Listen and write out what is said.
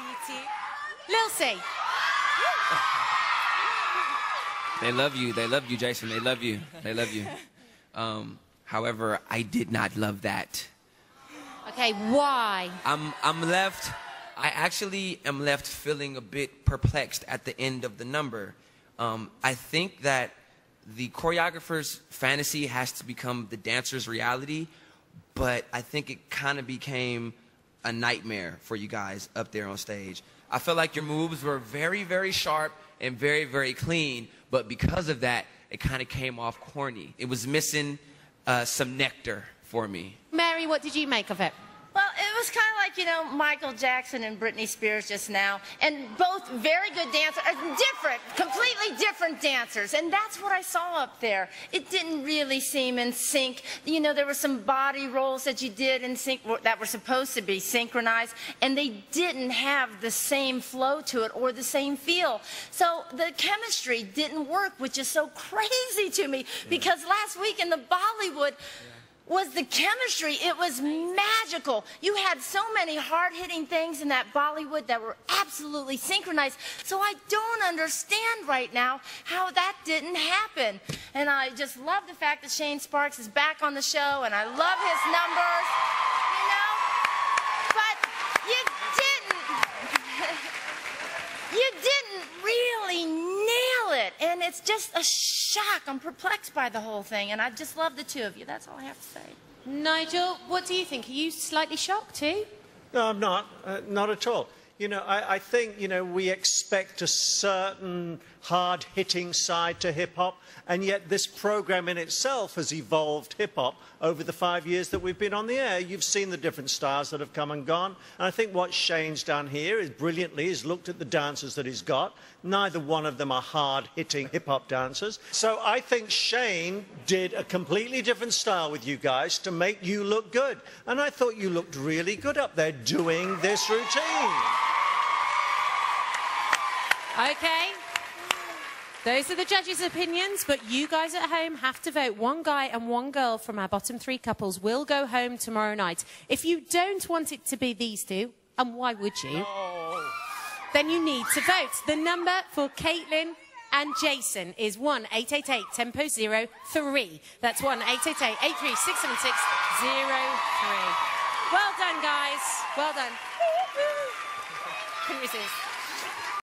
to. Lil C. They love you. They love you, Jason. They love you. They love you. Um, however, I did not love that. Okay, why? I'm I'm left. I actually am left feeling a bit perplexed at the end of the number. Um, I think that the choreographer's fantasy has to become the dancer's reality, but I think it kind of became a nightmare for you guys up there on stage. I felt like your moves were very, very sharp and very, very clean, but because of that, it kind of came off corny. It was missing uh, some nectar for me. Mary, what did you make of it? Was kind of like, you know, Michael Jackson and Britney Spears just now, and both very good dancers, uh, different, completely different dancers, and that's what I saw up there. It didn't really seem in sync. You know, there were some body rolls that you did in sync that were supposed to be synchronized, and they didn't have the same flow to it or the same feel. So the chemistry didn't work, which is so crazy to me, because last week in the Bollywood, was the chemistry. It was magical. You had so many hard hitting things in that Bollywood that were absolutely synchronized. So I don't understand right now how that didn't happen. And I just love the fact that Shane Sparks is back on the show, and I love his numbers, you know? But you didn't. you didn't really nail it. And it's just a shock. I'm perplexed by the whole thing, and I just love the two of you. That's all I have to say. Nigel, what do you think? Are you slightly shocked too? No, I'm not. Uh, not at all. You know, I, I, think, you know, we expect a certain hard-hitting side to hip-hop, and yet this program in itself has evolved hip-hop over the five years that we've been on the air. You've seen the different styles that have come and gone, and I think what Shane's done here is brilliantly, he's looked at the dancers that he's got. Neither one of them are hard-hitting hip-hop dancers. So I think Shane did a completely different style with you guys to make you look good, and I thought you looked really good up there doing this routine. Okay. Those are the judges' opinions, but you guys at home have to vote. One guy and one girl from our bottom three couples will go home tomorrow night. If you don't want it to be these two, and why would you? Oh. Then you need to vote. The number for Caitlin and Jason is 1 888 Tempo 03. That's 1 888 83676 03. Well done, guys. Well done. Couldn't resist.